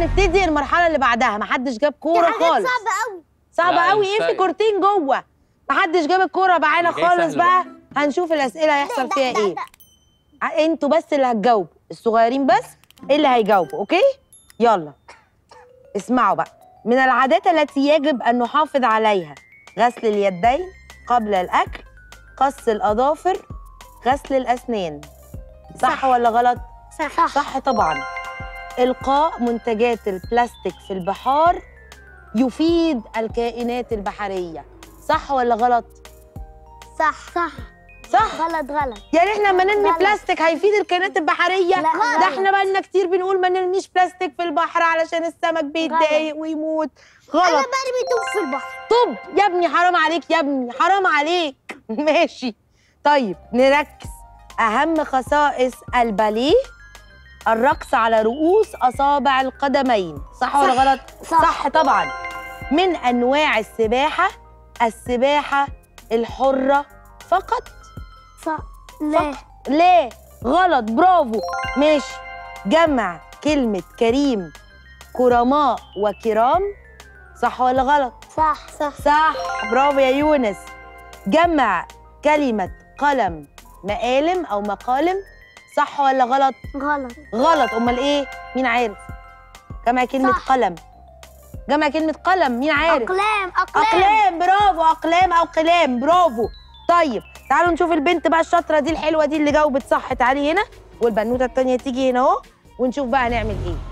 نبتدي المرحلة اللي بعدها. محدش جاب كورة خالص. صعبة قوي صعبة قوي إيه في. كورتين جوه؟ محدش جاب الكورة. معانا خالص بقى. هنشوف الأسئلة هيحصل فيها إيه. ع- أنتوا بس اللي هتجاوبوا. الصغيرين بس اللي هيجاوبوا okay؟ يلا. اسمعوا بقى. من العادات التي يجب أن نحافظ عليها غسل اليدين قبل الأكل قص الأظافر غسل الأسنان. صح, صح. ولا غلط؟ صح. صح طبعا. إلقاء منتجات البلاستيك في البحار يفيد الكائنات البحرية. صح ولا غلط؟ صح. صح. صح. غلط غلط. يعني إحنا لما نرمي. بلاستيك هيفيد الكائنات البحرية؟ لا، ده. إحنا بقالنا كتير بنقول ما نرميش بلاستيك في البحر علشان السمك بيتضايق ويموت. أنا غلط برمي طوب في البحر. طب يا ابني حرام عليك يا ابني حرام عليك. ماشي. طيب نركز. أهم خصائص الباليه الرقص على رؤوس أصابع القدمين. صح, ولا صح. غلط؟ صح. صح طبعا. من أنواع السباحة؟ السباحة الحرة فقط. صح. لا. ليه غلط. برافو. ماشي. جمع كلمة كريم كرماء وكرام. صح ولا غلط؟ صح. صح. صح. برافو يا يونس. جمع كلمة قلم مقالم أو مقالم صح ولا غلط؟ غلط. غلط. أمال إيه؟ مين عارف؟ جمع كلمة صح. قلم. جمع كلمة قلم. مين عارف؟ أقلام أقلام. أقلام. برافو. أقلام أو قلام. برافو. طيب تعالوا نشوف البنت بقى الشاطرة دي الحلوة دي اللي جاوبت صح. تعالي هنا. والبنوتة التانية تيجي هنا أهو. ونشوف بقى هنعمل إيه.